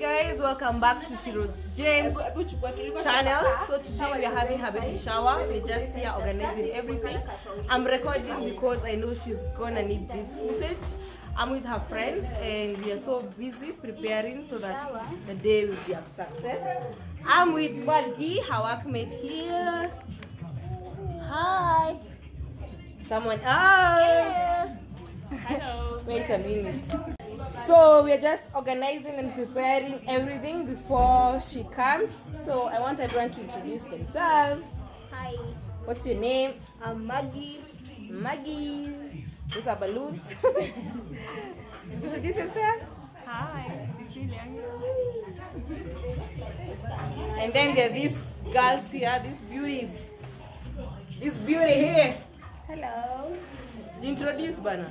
guys, welcome back to Shiro's Jaymes channel. So today we are having her baby shower. We're just here organizing everything. I'm recording because I know she's gonna need this footage. I'm with her friends and we are so busy preparing so that the day will be a success. I'm with Maggie, her workmate here. Hi. Someone else. Hello. Wait a minute. So we're just organizing and preparing everything before she comes. So I want everyone to introduce themselves. Hi, What's your name? I'm Maggie. Maggie. Those are balloons. introduce yourself. Hi, Cecilia. And then there are these girls here, these beauties. This beauty here. Hello. Introduce Bana.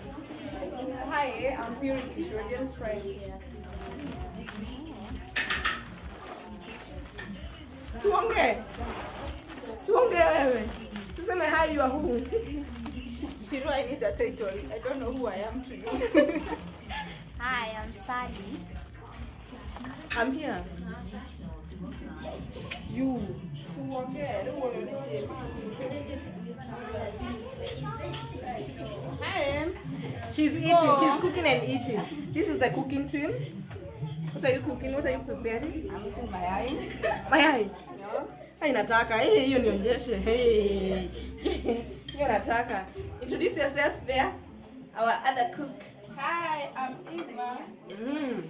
Hi, I'm Purity, Jordan's friend. Tuongee. Tuongee wewe. Tuseme hi you are who? Shiro, I need a title. I don't know who I am to you. Hi, I'm Sally. I'm here. You. Hi. She's eating. She's cooking and eating. This is the cooking team. What are you cooking? What are you preparing? I'm eating my eye. No. Hai nataka. Hey, hiyo nionyeshe. Hey. Hiyo nataka. Introduce yourself there. Our other cook. Hi, I'm Eva. Mm.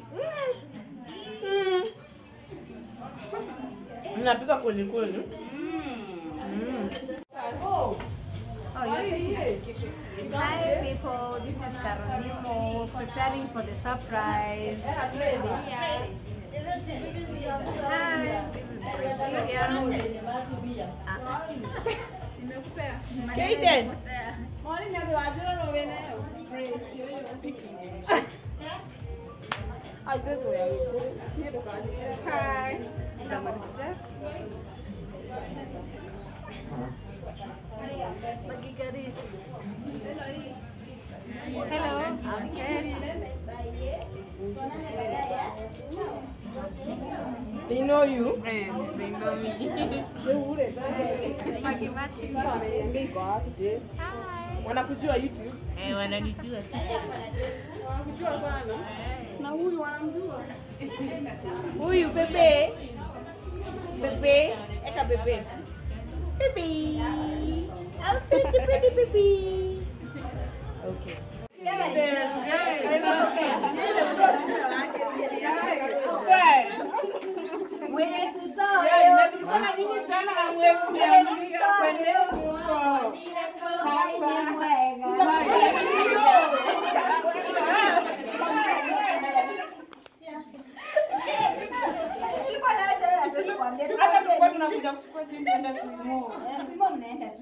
Mm. Mnapika kweli kweli. Mm. Oh, Oh, you're taking Hi, people. This is Caronimo preparing for the surprise. Hi, this is Kaden. Hi. Somebody's magigarisi. Hello. They know you. Yes, they know me. Hi. Wanakujua YouTube? Eh, wananijua sana. Wanakujua sana. Na huyu wanamjua. Huyu bebe. Bebe, eka bebe. Bebe. I'm such a pretty baby. Okay. Hata tulikuwa tunakuja kuchukua jimbo, enda swimo. Swimo mnaenda tu.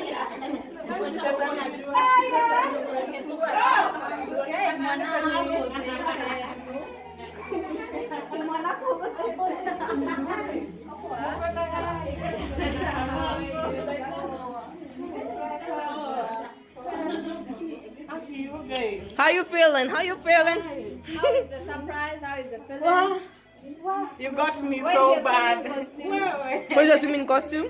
How you feeling? How you feeling? How is the surprise? How is the feeling? Well, you got me Where's so bad. Where's your swimming costume?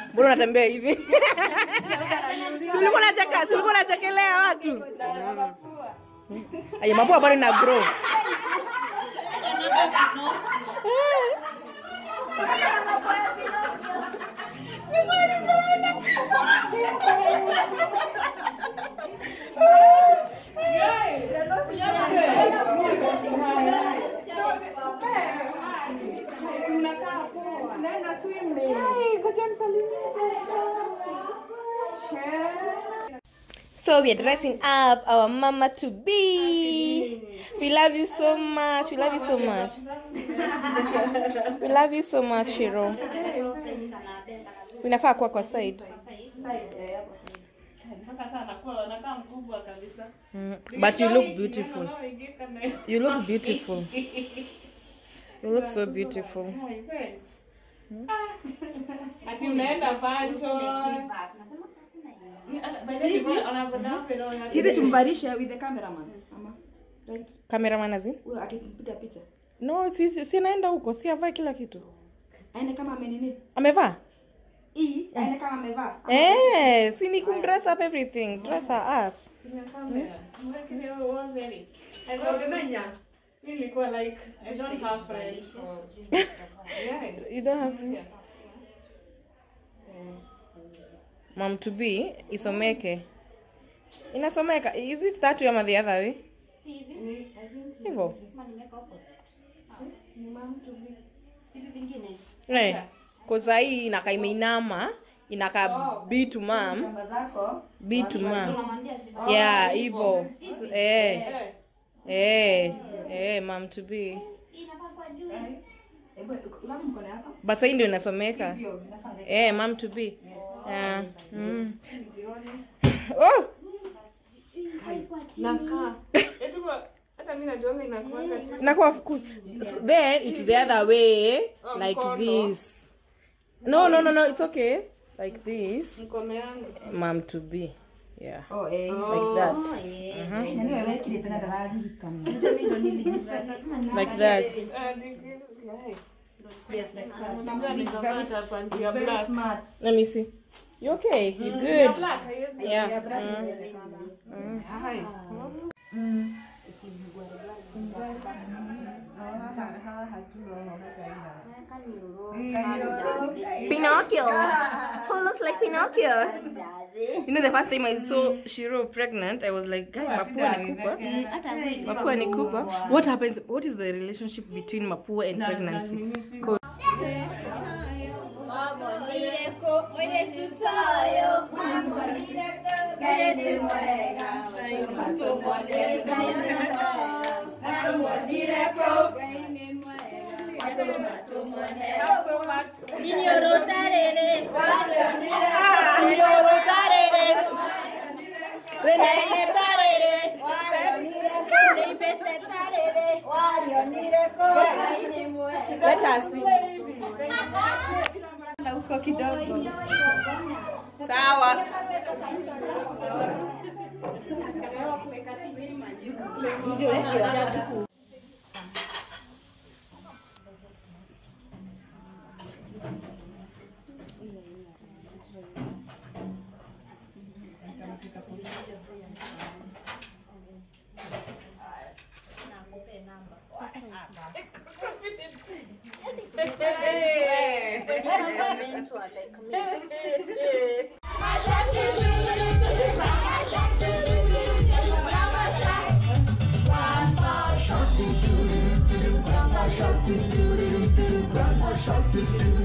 Mbona unatembea hivi? Si ulikuwa unacheka, si watu. Aya, mapua bado ina grow. So we are dressing up our mama to be. We love you so much. We love you so much. We love you so much, Shiro. Inafaa kuwa kwa side. Mm. But you look beautiful. You look beautiful. You look so beautiful. Hi, Sisi tumvarishe with the cameraman. Ama. Right. Cameraman azi? Huyo akipiga picha. No, si, huko, si avae kila kitu. Aende kama amenini. Amevaa? Hii aende kama amevaa. Eh, si ni kumdress up everything. Dress her up. Nilikuwa like I don't have friends. so- Yeah. You don't have friends? Mom to be isomeke. Inasomeka. Is it that ama the other way? Hivyo. Eh. Koza hii inakaa imeinama, inakaa B to mam B to mam ya hivyo. mam eh. Eh. Eh, mom to be. But sasa ndio inasomeka. mam. Eh, to be. Yeah. Mm. Oh, Nakaa. Eti kwa- hata mimi najuanga inakuanga chini. inakuwa fuku. So then it's the other way like this. No, no, no, no, it's okay. Like this. Mom to be. Yeah. Oh, eh. Like that. Na niwe wekile tena dalali kama. Like that. Ah, ni- yeah. Yes, like that. Unajua nitapata panty ya Very black. smart. Let me see. You okay? Mm. Ah. You Ya good? black, haiwezi- Yeah. Hai. Pinocchio. Who looks like Pinocchio? You know, the first time I saw Shiro pregnant, I was like, guy, Mapua ni kubwa. Mapua ni kubwa. What happens? What is the relationship between Mapua and pregnancy? Niñoro tarere. Niñoro tarere. Renene tarere. Let us sing. Huko kidogo. Sawa. şarkı, ben şarkı,